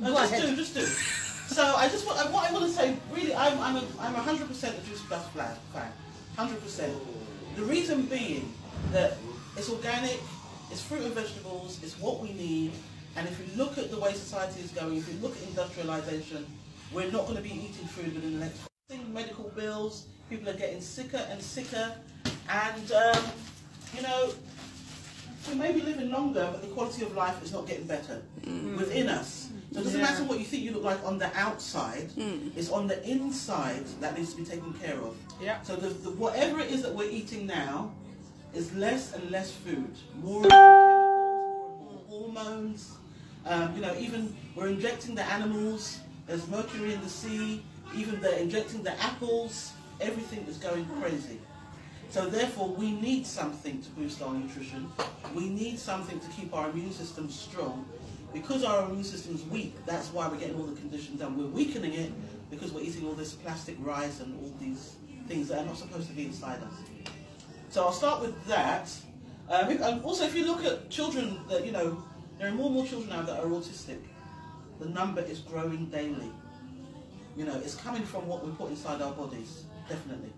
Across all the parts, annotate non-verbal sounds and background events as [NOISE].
No, just ahead. do, just do. So I just want, what I want to say, really, I'm, I'm, a, I'm 100% a Juice Plus fan, fan, 100%. The reason being that it's organic, it's fruit and vegetables, it's what we need, and if you look at the way society is going, if you look at industrialization, we're not going to be eating food within the next thing, medical bills, people are getting sicker and sicker, and, um, you know, we may be living longer, but the quality of life is not getting better within us. So it doesn't Yeah. matter what you think you look like on the outside, it's on the inside that needs to be taken care of. Yeah. So the, the, whatever it is that we're eating now is less and less food, more and more chemicals, more hormones. Um, you know, even we're injecting the animals. There's mercury in the sea. Even they're injecting the apples. Everything is going crazy. So therefore, we need something to boost our nutrition. We need something to keep our immune system strong. Because our immune system is weak, that's why we're getting all the conditions and we're weakening it because we're eating all this plastic rice and all these things that are not supposed to be inside us. So I'll start with that. Um, if- also, if you look at children that, you know, there are more and more children now that are autistic. The number is growing daily. You know, it's coming from what we put inside our bodies, definitely.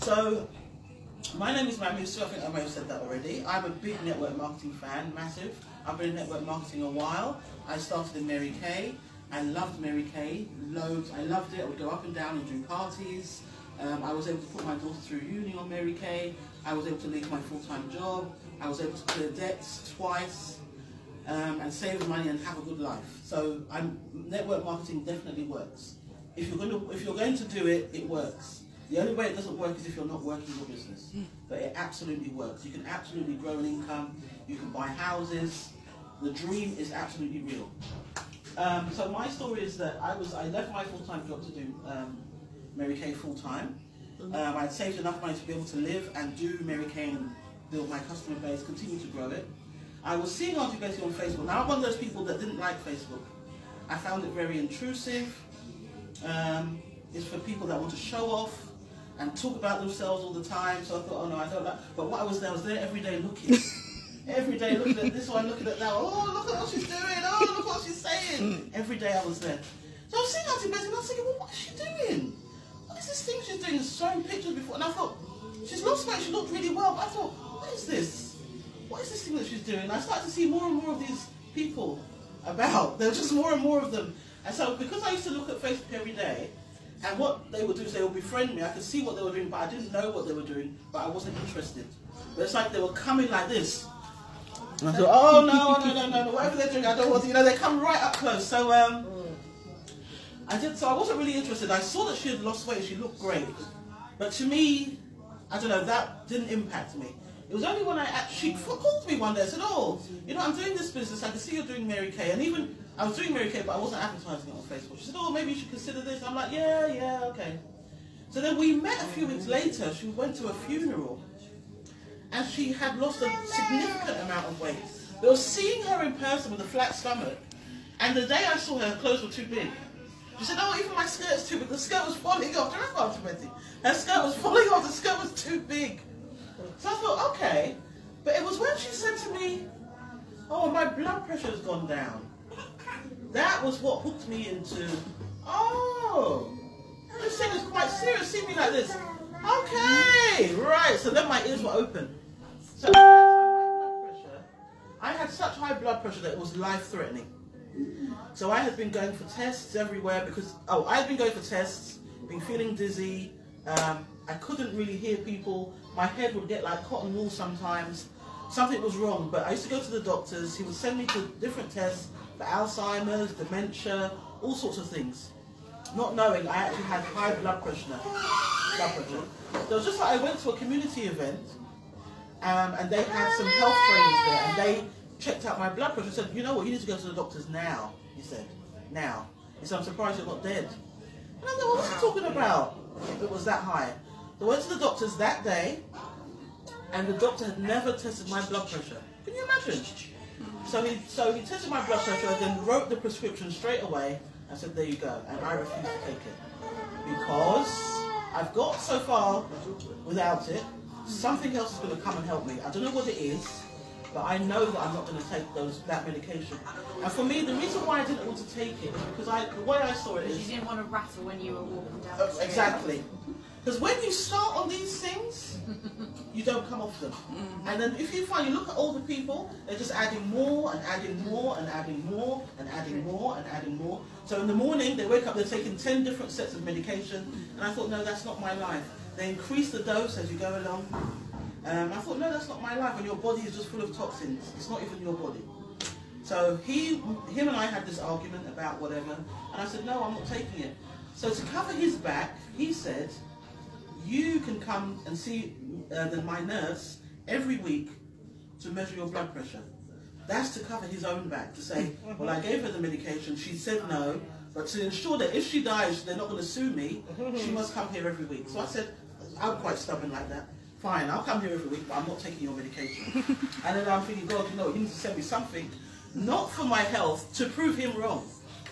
So, my name is Mamusu. I think I may have said that already. I'm a big network marketing fan, massive. I've been in network marketing a while. I started in Mary Kay. I loved Mary Kay, loads. I loved it. I would go up and down and do parties. Um, I was able to put my daughter through uni on Mary Kay. I was able to leave my full-time job. I was able to clear debts twice um, and save money and have a good life. So I'm, network marketing definitely works. If you're going to if you're going to do it, it works. The only way it doesn't work is if you're not working your business. But it absolutely works. You can absolutely grow an income. You can buy houses. The dream is absolutely real. Um, so my story is that I was I left my full time job to do um, Mary Kay full time. Um, I had saved enough money to be able to live and do Mary Kay and build my customer base, continue to grow it. I was seeing Auntie Betty on Facebook. Now I'm one of those people that didn't like Facebook. I found it very intrusive. Um, it's for people that want to show off and talk about themselves all the time. So I thought, oh no, I don't like. But what I was there, I was there every day looking. [LAUGHS] every day looking at this one, looking at that. one. Oh, look at what she's doing. Oh, look what she's saying. Hmm. Every day I was there. So I was seeing Auntie Betty and I was thinking, well, what is she doing? What is this thing she's doing? Showing pictures before. And I thought, she's lost weight. She looked really well. But I thought, what is this? What is this thing that she's doing? And I started to see more and more of these people about. There were just more and more of them. And so because I used to look at Facebook every day, and what they would do is they would befriend me. I could see what they were doing, but I didn't know what they were doing, but I wasn't interested. But it's like they were coming like this. And I thought, oh no, no, no, no, whatever they're doing, I don't want to, you know, they come right up close. So um, I did, so I wasn't really interested. I saw that she had lost weight, she looked great. But to me, I don't know, that didn't impact me. It was only when I actually, called me one day and said, oh, you know, I'm doing this business, I can see you're doing Mary Kay. And even, I was doing Mary Kay, but I wasn't advertising it on Facebook. She said, oh, maybe you should consider this. I'm like, yeah, yeah, okay. So then we met a few weeks later. She went to a funeral and she had lost a significant amount of weight. They were seeing her in person with a flat stomach. And the day I saw her, her clothes were too big. She said, oh, even my skirt's too big. The skirt was falling off. Do you remember Auntie Betty? Her skirt was [LAUGHS] falling off. The skirt was too big. So I thought, okay. But it was when she said to me, oh, my blood pressure's gone down. That was what hooked me into, oh, this thing is quite serious. See me like this. Okay, right. So then my ears were open. So I had such high blood pressure. That it was life-threatening. So I had been going for tests everywhere because, oh, I had been going for tests, been feeling dizzy. Um, I couldn't really hear people. My head would get like cotton wool sometimes. Something was wrong, but I used to go to the doctors. He would send me to different tests for Alzheimer's, dementia, all sorts of things. Not knowing I actually had high blood pressure. Blood. So was just like I went to a community event um, and they had some health trainers there, and they checked out my blood pressure. and Said, you know what, you need to go to the doctors now. He said, now. He said, I'm surprised you're not dead. And I thought, well, what's he talking about? If it was that high. So I went to the doctors that day, and the doctor had never tested my blood pressure. Can you imagine? So he, so he tested my blood pressure, then wrote the prescription straight away, and said, there you go. And I refused to take it because I've got so far without it. Something else is going to come and help me. I don't know what it is, but I know that I'm not going to take those that medication. And for me, the reason why I didn't want to take it because I, the way I saw it You didn't want to rattle when you were walking down the street. exactly. Because when you start on these things, [LAUGHS] you don't come off them. And then if you find, you look at all the people, they're just adding more and adding more and adding more and adding more and adding more. So in the morning, they wake up, they're taking 10 different sets of medication. And I thought, no, that's not my life. They increase the dose as you go along. Um, I thought, no, that's not my life. and your body is just full of toxins, it's not even your body. So he, him and I had this argument about whatever, and I said, no, I'm not taking it. So to cover his back, he said, you can come and see uh, the, my nurse every week to measure your blood pressure. That's to cover his own back, to say, well, I gave her the medication, she said no, but to ensure that if she dies, they're not going to sue me, she must come here every week. So I said, I'm quite stubborn like that. Fine, I'll come here every week, but I'm not taking your medication. [LAUGHS] and then I'm thinking, God, you know, he needs to send me something, not for my health, to prove him wrong.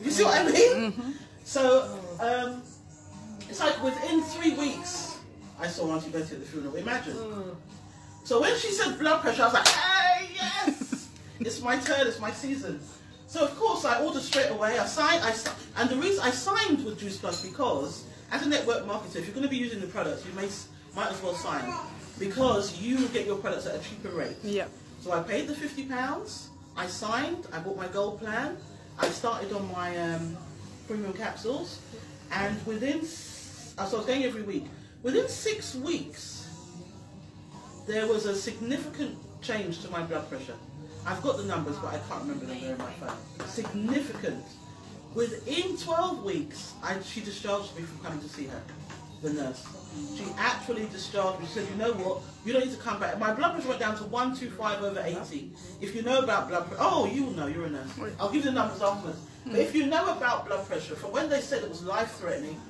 You see what I mean? So, um, it's like within three weeks, I saw Auntie Betty at the funeral. Imagine. So when she said blood pressure, I was like, hey, yes! it's my turn, it's my season. So of course I ordered straight away. I signed, I and the reason I signed with Juice Plus because as a network marketer, if you're going to be using the products, you may might as well sign because you will get your products at a cheaper rate. Yep. So I paid the fifty pounds. I signed. I bought my gold plan. I started on my um, premium capsules, and within so I was going every week. Within six weeks, there was a significant change to my blood pressure. I've got the numbers, but I can't remember them. They're in my phone. Significant. Within 12 weeks, I, she discharged me from coming to see her, the nurse. She actually discharged me. She said, you know what? You don't need to come back. My blood pressure went down to 125 over 80. If you know about blood pressure, oh, you know, you're a nurse. I'll give you the numbers afterwards. But if you know about blood pressure, from when they said it was life-threatening,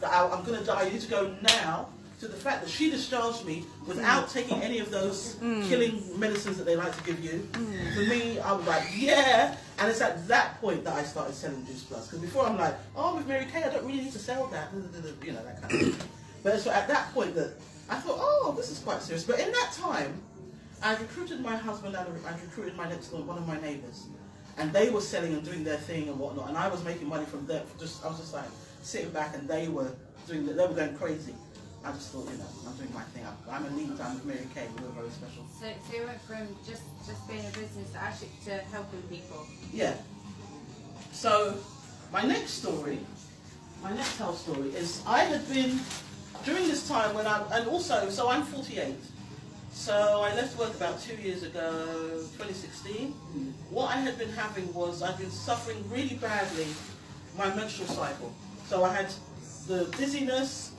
that I, I'm going to die, you need to go now, to the fact that she discharged me without taking any of those mm. killing medicines that they like to give you. Mm. For me, I was like, yeah. And it's at that point that I started selling Juice Plus. Because before I'm like, oh, with Mary Kay, I don't really need to sell that. You know, that kind of thing. [COUGHS] But it's at that point that I thought, oh, this is quite serious. But in that time, I recruited my husband and I recruited my next door, one of my neighbours. And they were selling and doing their thing and whatnot. And I was making money from them. Just I was just like sitting back and they were doing, they were going crazy. I just thought, you know, I'm doing my thing. I'm, I'm a lead with Mary Kay. We're very special. So, so you went from just just being a business to actually to helping people. Yeah. So, my next story, my next health story is I had been during this time when I and also so I'm 48. So I left work about two years ago, 2016. What I had been having was I'd been suffering really badly my menstrual cycle. So I had the dizziness,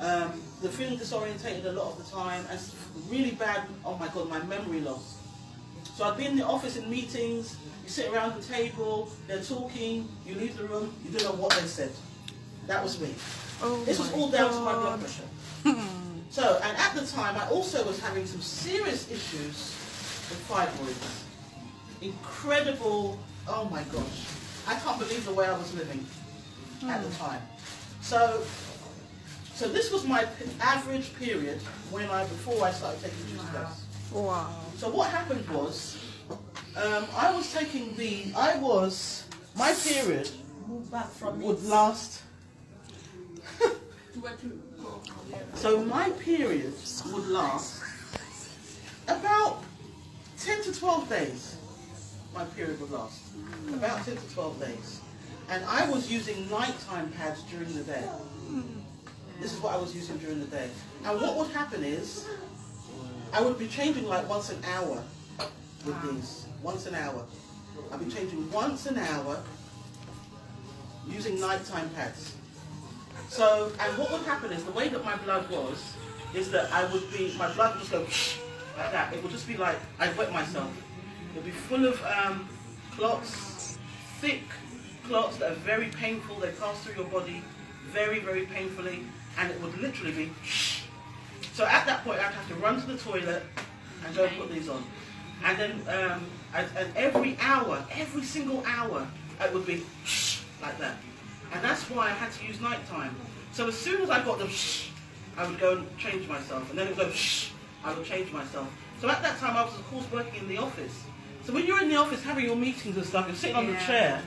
um, the feeling disorientated a lot of the time, and really bad. Oh my god, my memory loss. So I'd be in the office in meetings, you sit around the table, they're talking, you leave the room, you don't know what they said. That was me. Oh This was all down to my blood pressure. [LAUGHS] so, and at the time, I also was having some serious issues with fibroids. Incredible, oh my gosh. I can't believe the way I was living at the time. So, so this was my average period when I, before I started taking juice plus. Wow. So what happened was, um, I was taking the, I was, my period back from would last. So my period would last about 10 to 12 days. My period would last. About 10 to 12 days. And I was using nighttime pads during the day. This is what I was using during the day. And what would happen is, I would be changing like once an hour with these. Once an hour. I'd be changing once an hour using nighttime pads. So, and what would happen is the way that my blood was, is that I would be, my blood would just go [SNIFFS] like that. It would just be like, I'd wet myself. It would be full of um, clots, thick clots that are very painful. They pass through your body very, very painfully. And it would literally be, [SNIFFS] so at that point I'd have to run to the toilet and go put these on. And then, um, and every hour, every single hour, it would be [SNIFFS] like that. And that's why I had to use nighttime. So as soon as I got the I would go and change myself. And then it would go I would change myself. So at that time, I was of course working in the office. So when you're in the office having your meetings and stuff, you're sitting on the Yeah. chair,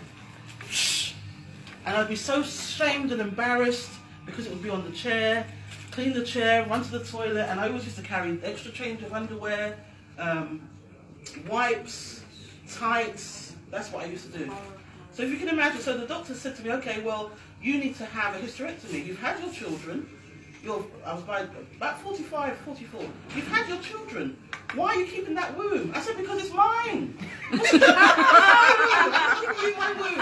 and I'd be so shamed and embarrassed because it would be on the chair. Clean the chair, run to the toilet, and I always used to carry extra change of underwear, um, wipes, tights. That's what I used to do. So if you can imagine, so the doctor said to me, okay, well, you need to have a hysterectomy. You've had your children. You're, I was by, about 45, 44. You've had your children. Why are you keeping that womb? I said, because it's mine. [LAUGHS] I'm giving you my womb.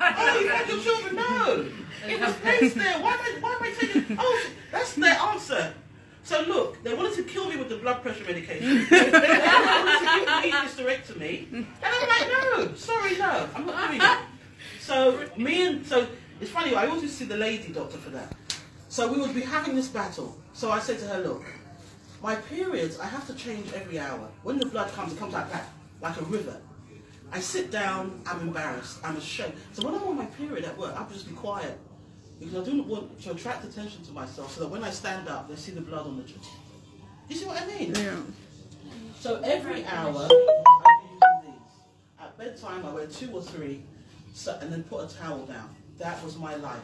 Oh, you've had your children? No. It was placed there. Why am I, why am I taking... Oh, that's their answer. So look, they wanted to kill me with the blood pressure medication. [LAUGHS] they wanted to give me hysterectomy. And I'm like, no, sorry, no, I'm not doing it. So me and so it's funny. I always used to see the lady doctor for that. So we would be having this battle. So I said to her, look, my periods I have to change every hour. When the blood comes, it comes like that, like a river. I sit down, I'm embarrassed, I'm ashamed. So when I'm on my period at work, I have to just be quiet because I don't want to attract attention to myself. So that when I stand up, they see the blood on the. chest. You see what I mean? Yeah. So every hour, I'll be using these. At bedtime, I wear two or three, so, and then put a towel down. That was my life.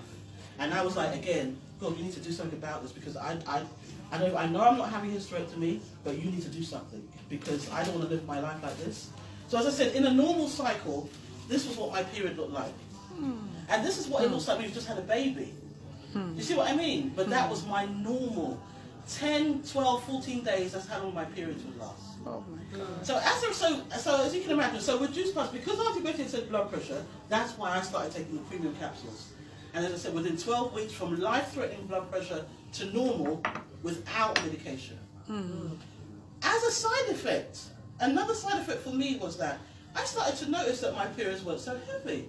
And I was like, again, God, you need to do something about this because I, I, I know, I know I'm not having hysterectomy, but you need to do something because I don't want to live my life like this. So as I said, in a normal cycle, this was what my period looked like. Hmm. And this is what it looks like when you've just had a baby. Hmm. You see what I mean? But that hmm. was my normal. 10, 12, 14 days, that's how long my periods would last. Oh my god. So as a, so so as you can imagine, so with juice plus because Auntie Betty said blood pressure, that's why I started taking the premium capsules. And as I said, within 12 weeks from life-threatening blood pressure to normal without medication. As a side effect, another side effect for me was that I started to notice that my periods weren't so heavy.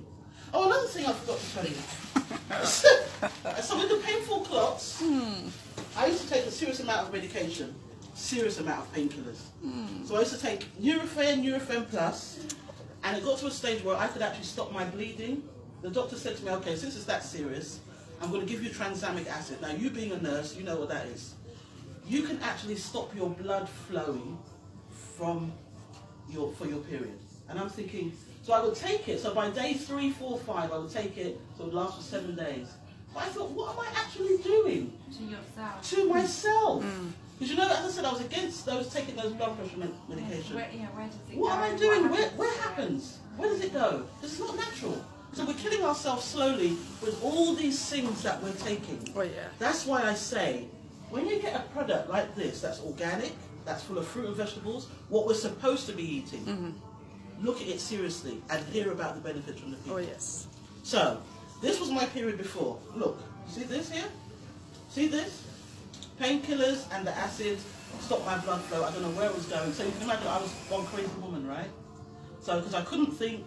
Oh, another thing I forgot to tell you. [LAUGHS] so with the painful clots, I used to take a serious amount of medication, serious amount of painkillers. Hmm. So I used to take Nurofen, Nurofen Plus, and it got to a stage where I could actually stop my bleeding. The doctor said to me, okay, since it's that serious, I'm going to give you tranexamic acid. Now, you being a nurse, you know what that is. You can actually stop your blood flowing from your for your period. And I'm thinking, so I would take it. So by day three, four, five, I would take it. So it would last for seven days. But I thought, what am I actually doing? To yourself. to myself. Mm. Because you know, as I said, I was against those taking those blood pressure med- medication. Where, yeah, where does it What go? am I doing? Where, happens where to happens? Where does it go? This is not natural. So we're killing ourselves slowly with all these things that we're taking. Oh yeah. That's why I say, when you get a product like this that's organic, that's full of fruit and vegetables, what we're supposed to be eating, mm-hmm. Look at it seriously and hear about the benefits from the oh, people. Oh yes. So, this was my period before. Look, see this here? See this? Painkillers and the acid stopped my blood flow. I don't know where it was going. So you can imagine I was one crazy woman, right? So, because I couldn't think,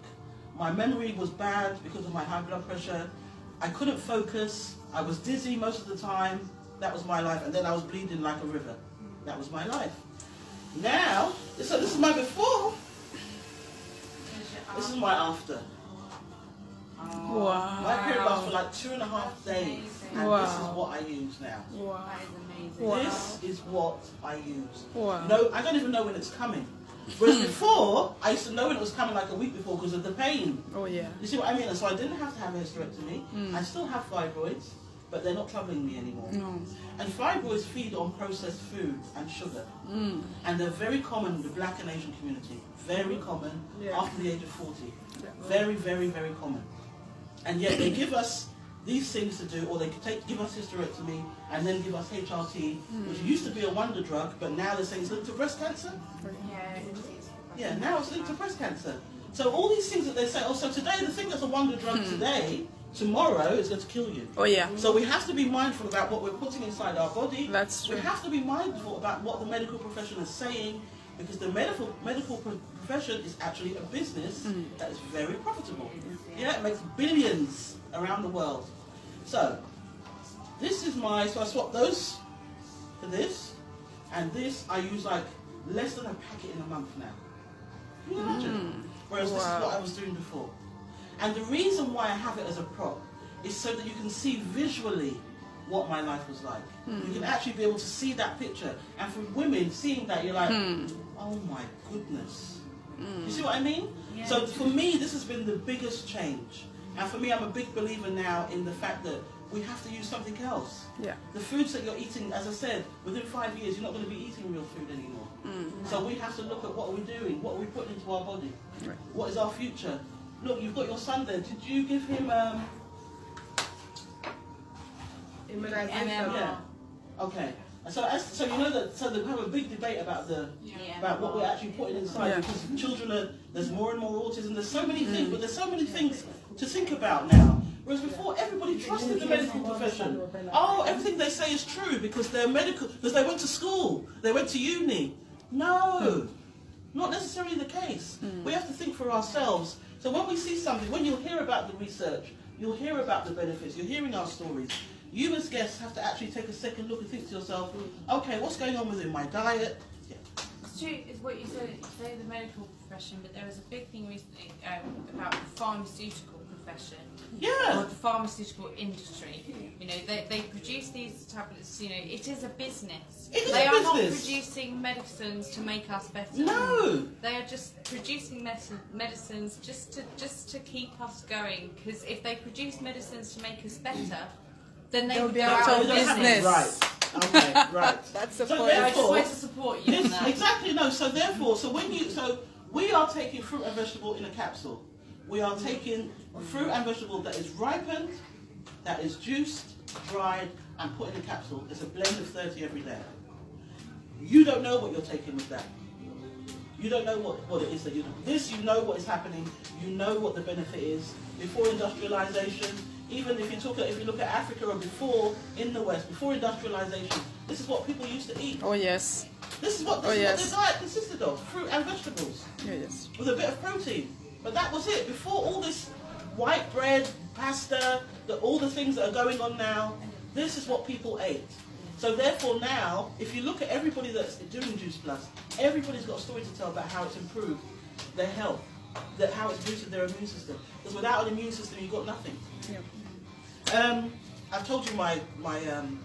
my memory was bad because of my high blood pressure. I couldn't focus. I was dizzy most of the time. That was my life. And then I was bleeding like a river. Mm. That was my life. Now, so this is my before. Is your This is my after. Wow. My period lasts for like two and a half That's days, amazing. and this is what I use now. Wow. That is amazing. Wow. This is what I use. Wow. No, I don't even know when it's coming. Whereas [LAUGHS] before, I used to know when it was coming like a week before because of the pain. Oh yeah. You see what I mean? So I didn't have to have a hysterectomy. Mm. I still have fibroids, but they're not troubling me anymore. No. And fibroids feed on processed food and sugar. Mm. And they're very common in the black and Asian community. Very mm. common Yeah. after the age of 40. Yeah. Very, very, very common. And yet they give us these things to do, or they take, give us hysterectomy and then give us HRT, mm. which used to be a wonder drug, but now they're saying it's linked to breast cancer. Yeah. Yeah, now it's linked to breast cancer. So all these things that they say, oh, so today the thing that's a wonder drug hmm. today, tomorrow is going to kill you. Oh yeah. So we have to be mindful about what we're putting inside our body. That's true. We have to be mindful about what the medical profession is saying, because the medical medical profession is actually a business Mm. that is very profitable. Yeah, it makes billions around the world. So this is my so I swap those for this, and this I use like less than a packet in a month now. Can you imagine? Whereas this is Mm. What I was doing before. And the reason why I have it as a prop is so that you can see visually what my life was like. You can hmm. actually be able to see that picture. And for women, seeing that, you're like, hmm. oh my goodness. You hmm. see what I mean? Yeah. So for me, this has been the biggest change. And for me, I'm a big believer now in the fact that we have to use something else. Yeah. The foods that you're eating, as I said, within five years, you're not going to be eating real food anymore. So we have to look at what we're we doing, what are we putting into our body, Right. what is our future. Look, you've got your son there. Did you give him? Um, MMR. yeah. Okay. So, as, so you know that. So they have a big debate about the Yeah. about what we're actually putting inside Yeah. because children are there's more and more autism. There's so many mm. things, but there's so many things to think about now. Whereas before, everybody trusted the medical profession. Oh, everything they say is true because they're medical because they went to school, they went to uni. No, hmm. not necessarily the case. Hmm. We have to think for ourselves. So when we see something, when you hear about the research, you'll hear about the benefits. You're hearing our stories. You as guests have to actually take a second look and think to yourself, okay, what's going on within my diet? Yeah. It's true, it's what you said, you say the medical profession, but there was a big thing recently um, about pharmaceutical profession. Or the pharmaceutical industry. You know, they, they produce these tablets, you know, it is a business. It is they a are not producing medicines to make us better. No. They are just producing medicine, medicines just to just to keep us going. Because if they produce medicines to make us better, then they They'll would be go out out of of business. business. Right. Okay. [LAUGHS] Right. That's the So point. I just Therefore- wanted to support you on Yes, that. exactly. No. So therefore, so when you so we are taking fruit and vegetable in a capsule. We are taking fruit and vegetable that is ripened, that is juiced, dried, and put in a capsule. It's a blend of 30 every day. You don't know what you're taking with that. You don't know what, what it is that you do. This, you know what is happening. You know what the benefit is. Before industrialization, even if you talk, if you look at Africa or before in the West, before industrialization, this is what people used to eat. Oh yes. This is what, this Oh, is yes. what their diet consisted of: fruit and vegetables Yeah, yes. with a bit of protein. But that was it. Before all this white bread, pasta, the, all the things that are going on now, this is what people ate. So therefore now, if you look at everybody that's doing Juice Plus, everybody's got a story to tell about how it's improved their health, that how it's boosted their immune system. Because without an immune system, you've got nothing. Yeah. Um, I've told you my my um,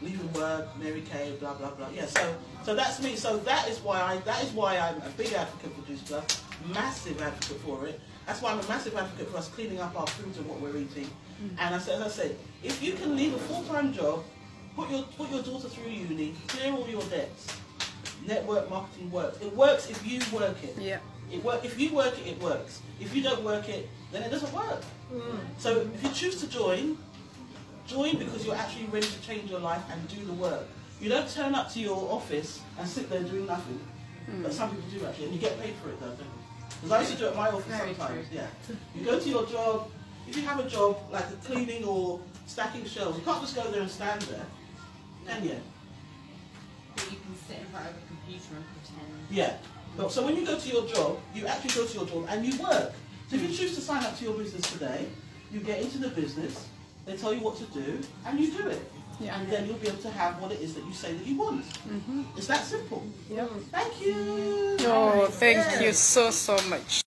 leaving work, Mary Kay, blah blah blah. Yeah, so so that's me. So that is why I that is why I'm a big advocate for Juice Plus, massive advocate for it. That's why I'm a massive advocate for us cleaning up our foods and what we're eating. Mm. And I said, as I said, if you can leave a full time job, put your put your daughter through uni, clear all your debts. Network marketing works. It works if you work it. Yeah. It work if you work it, it works. If you don't work it, then it doesn't work. Mm. So if you choose to join, join because you're actually ready to change your life and do the work. You don't turn up to your office and sit there doing nothing. But mm. some people do actually, and you get paid for it though, don't you? Because I used to do it at my office Very sometimes. true. Yeah. You go to your job. If you have a job like cleaning or stacking shelves, you can't just go there and stand there, can you? But you can sit in front of a computer and pretend. Yeah. But, so when you go to your job, you actually go to your job and you work. So if you choose to sign up to your business today, you get into the business, they tell you what to do, and you do it. Yeah. And then you'll be able to have what it is that you say that you want. Mm-hmm. It's that simple. Yeah. Thank you. Oh, thank you so so much.